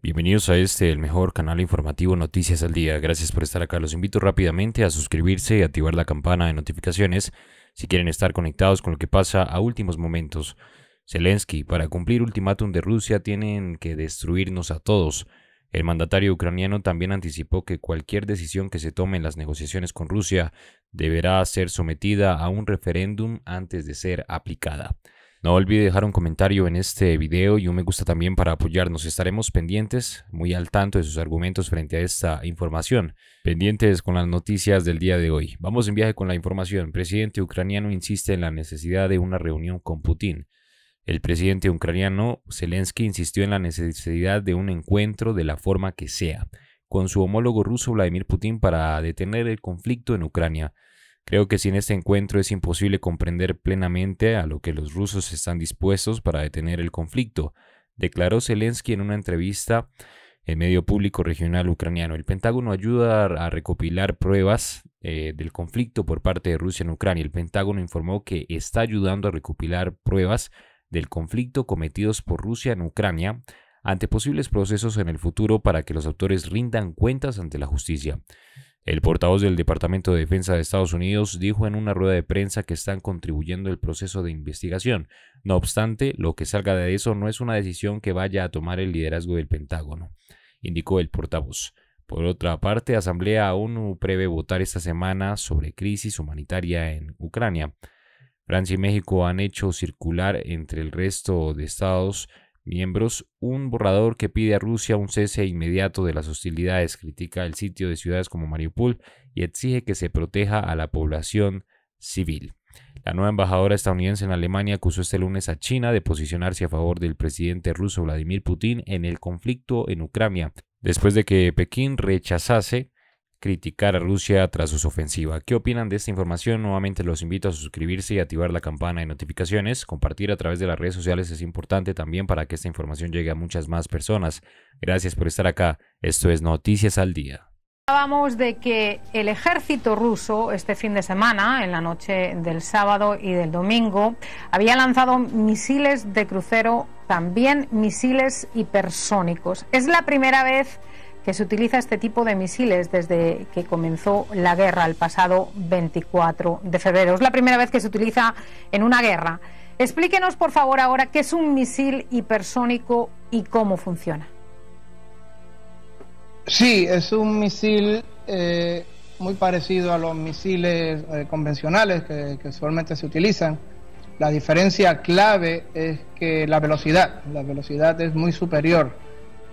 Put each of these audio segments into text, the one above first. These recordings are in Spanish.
Bienvenidos a este, el mejor canal informativo Noticias al Día. Gracias por estar acá. Los invito rápidamente a suscribirse y activar la campana de notificaciones si quieren estar conectados con lo que pasa a últimos momentos. Zelensky, para cumplir ultimátum de Rusia tienen que destruirnos a todos. El mandatario ucraniano también anticipó que cualquier decisión que se tome en las negociaciones con Rusia deberá ser sometida a un referéndum antes de ser aplicada. No olvide dejar un comentario en este video y un me gusta también para apoyarnos. Estaremos pendientes, muy al tanto de sus argumentos frente a esta información. Pendientes con las noticias del día de hoy. Vamos en viaje con la información. Presidente ucraniano insiste en la necesidad de una reunión con Putin. El presidente ucraniano Zelensky insistió en la necesidad de un encuentro de la forma que sea con su homólogo ruso Vladimir Putin para detener el conflicto en Ucrania. Creo que sin este encuentro es imposible comprender plenamente a lo que los rusos están dispuestos para detener el conflicto, declaró Zelensky en una entrevista en medio público regional ucraniano. El Pentágono ayuda a recopilar pruebas eh, del conflicto por parte de Rusia en Ucrania. El Pentágono informó que está ayudando a recopilar pruebas del conflicto cometidos por Rusia en Ucrania ante posibles procesos en el futuro para que los autores rindan cuentas ante la justicia. El portavoz del Departamento de Defensa de Estados Unidos dijo en una rueda de prensa que están contribuyendo al proceso de investigación. No obstante, lo que salga de eso no es una decisión que vaya a tomar el liderazgo del Pentágono, indicó el portavoz. Por otra parte, Asamblea ONU prevé votar esta semana sobre crisis humanitaria en Ucrania. Francia y México han hecho circular entre el resto de estados miembros un borrador que pide a Rusia un cese inmediato de las hostilidades, critica el sitio de ciudades como Mariupol y exige que se proteja a la población civil. La nueva embajadora estadounidense en Alemania acusó este lunes a China de posicionarse a favor del presidente ruso Vladimir Putin en el conflicto en Ucrania, después de que Pekín rechazase criticar a Rusia tras su ofensiva. ¿Qué opinan de esta información? Nuevamente los invito a suscribirse y activar la campana de notificaciones. Compartir a través de las redes sociales es importante también para que esta información llegue a muchas más personas. Gracias por estar acá. Esto es Noticias al Día. Hablábamos de que el ejército ruso este fin de semana, en la noche del sábado y del domingo, había lanzado misiles de crucero, también misiles hipersónicos. Es la primera vez que se utiliza este tipo de misiles desde que comenzó la guerra el pasado 24 de febrero. Es la primera vez que se utiliza en una guerra. Explíquenos, por favor, ahora qué es un misil hipersónico y cómo funciona. Sí, es un misil eh, muy parecido a los misiles eh, convencionales que, que usualmente se utilizan. La diferencia clave es que la velocidad, la velocidad es muy superior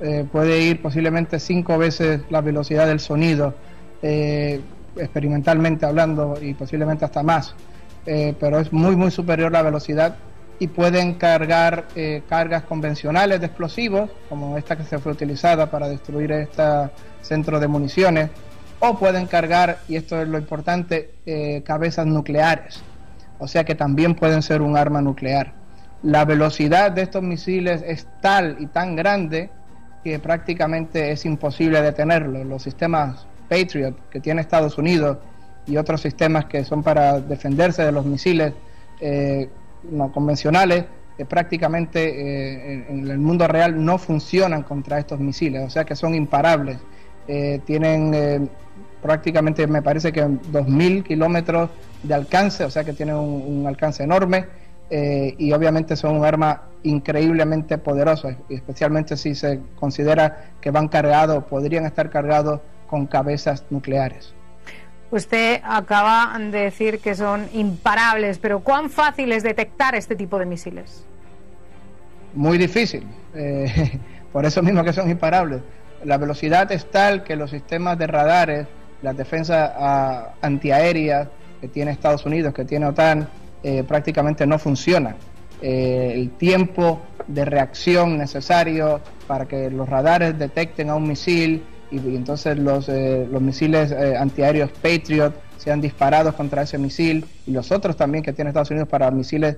eh, puede ir posiblemente cinco veces la velocidad del sonido, eh, experimentalmente hablando, y posiblemente hasta más, eh, pero es muy, muy superior la velocidad y pueden cargar cargas convencionales de explosivos, como esta que se fue utilizada para destruir este centro de municiones, o pueden cargar, y esto es lo importante, cabezas nucleares, o sea que también pueden ser un arma nuclear. La velocidad de estos misiles es tal y tan grande que prácticamente es imposible detenerlo. Los sistemas Patriot que tiene Estados Unidos y otros sistemas que son para defenderse de los misiles eh, no convencionales, que prácticamente eh, en el mundo real no funcionan contra estos misiles, o sea que son imparables. Eh, tienen prácticamente, me parece que 2.000 kilómetros de alcance, o sea que tienen un alcance enorme eh, y obviamente son un arma increíblemente poderosa, especialmente si se considera que van cargados, podrían estar cargados con cabezas nucleares. Usted acaba de decir que son imparables, pero ¿cuán fácil es detectar este tipo de misiles? Muy difícil, eh, por eso mismo que son imparables. La velocidad es tal que los sistemas de radares, las defensas ah, antiaéreas que tiene Estados Unidos, que tiene OTAN, eh, prácticamente no funciona. Eh, el tiempo de reacción necesario para que los radares detecten a un misil y, entonces los, eh, los misiles antiaéreos Patriot sean disparados contra ese misil y los otros también que tiene Estados Unidos para misiles,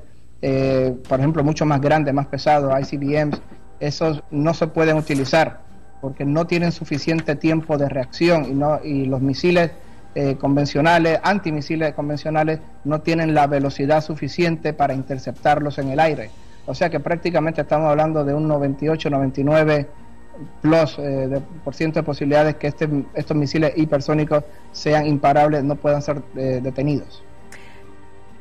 por ejemplo, mucho más grandes, más pesados, ICBMs, esos no se pueden utilizar porque no tienen suficiente tiempo de reacción y, no, y los misiles eh, convencionales, antimisiles convencionales, no tienen la velocidad suficiente para interceptarlos en el aire. O sea que prácticamente estamos hablando de un 98, 99, plus de por ciento de posibilidades que este, estos misiles hipersónicos sean imparables, no puedan ser detenidos.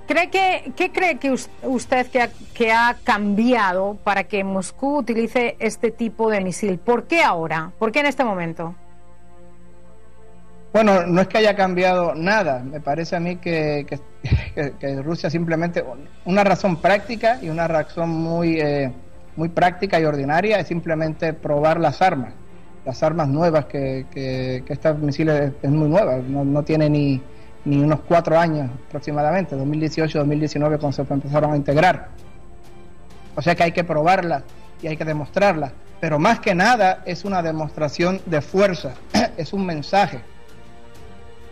¿Cree que, ¿Qué cree que usted que ha cambiado para que Moscú utilice este tipo de misil? ¿Por qué ahora? ¿Por qué en este momento? Bueno, no es que haya cambiado nada. Me parece a mí que, Rusia simplemente, una razón práctica y una razón muy, eh, muy práctica y ordinaria es simplemente probar las armas. Las armas nuevas que, que, que misiles es, muy nueva, no, no tiene ni, ni unos cuatro años aproximadamente, 2018-2019 cuando se empezaron a integrar. O sea que hay que probarla y hay que demostrarla. Pero más que nada es una demostración de fuerza, es un mensaje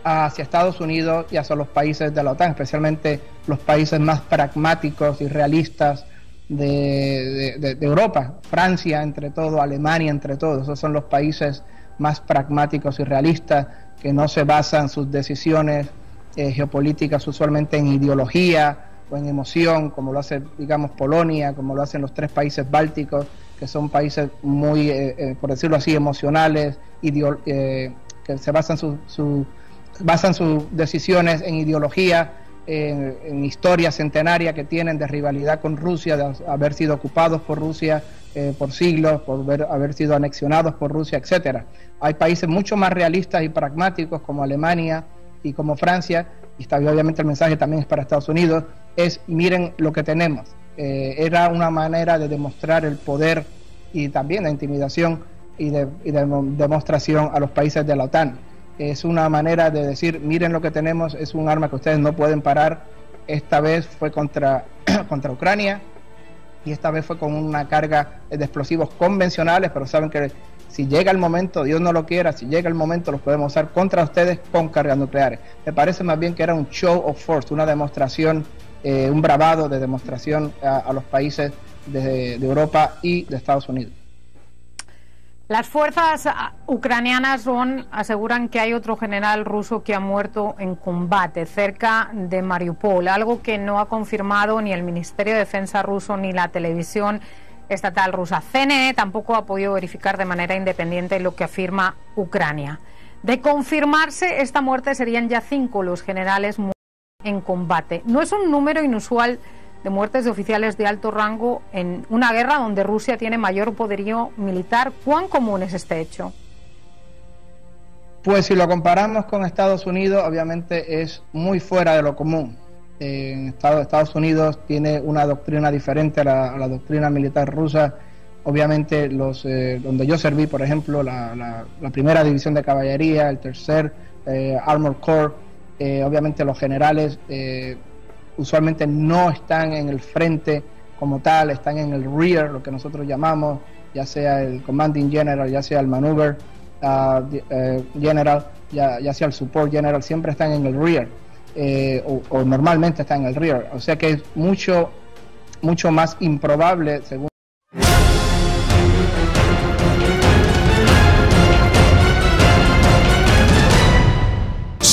hacia Estados Unidos y hacia los países de la OTAN, especialmente los países más pragmáticos y realistas de, Europa, Francia entre todo, Alemania entre todos, esos son los países más pragmáticos y realistas que no se basan sus decisiones eh, geopolíticas usualmente en ideología o en emoción, como lo hace, digamos, Polonia, como lo hacen los tres países bálticos, que son países muy, eh, eh, por decirlo así, emocionales, que se basan, su, basan sus decisiones en ideología, en, historia centenaria que tienen de rivalidad con Rusia, de haber sido ocupados por Rusia por siglos, por haber sido anexionados por Rusia, etcétera. Hay países mucho más realistas y pragmáticos como Alemania, y como Francia, y está, obviamente el mensaje también es para Estados Unidos, es miren lo que tenemos. Eh, era una manera de demostrar el poder y también la intimidación y de, demostración a los países de la OTAN. Es una manera de decir, miren lo que tenemos, es un arma que ustedes no pueden parar. Esta vez fue contra, contra Ucrania y esta vez fue con una carga de explosivos convencionales, pero saben que si llega el momento, Dios no lo quiera, si llega el momento los podemos usar contra ustedes con cargas nucleares. Me parece más bien que era un show of force, una demostración, eh, un bravado de demostración a, los países de, Europa y de Estados Unidos. Las fuerzas ah, ucranianas aseguran que hay otro general ruso que ha muerto en combate cerca de Mariupol, algo que no ha confirmado ni el Ministerio de Defensa ruso ni la televisión estatal rusa. CNE tampoco ha podido verificar de manera independiente lo que afirma Ucrania. De confirmarse esta muerte serían ya cinco los generales muertos en combate. No es un número inusual de muertes de oficiales de alto rango en una guerra donde Rusia tiene mayor poderío militar. ¿Cuán común es este hecho? Pues si lo comparamos con Estados Unidos, obviamente es muy fuera de lo común en Estados, Unidos tiene una doctrina diferente a la, doctrina militar rusa. Obviamente, los, eh, donde yo serví, por ejemplo, la, primera división de caballería, el tercer eh, Armor Corps, eh, obviamente los generales usualmente no están en el frente como tal, están en el rear, lo que nosotros llamamos, ya sea el commanding general, ya sea el maneuver uh, general, ya, ya sea el support general, siempre están en el rear. Eh, o, normalmente está en el rear. O sea que es mucho, mucho más improbable, según.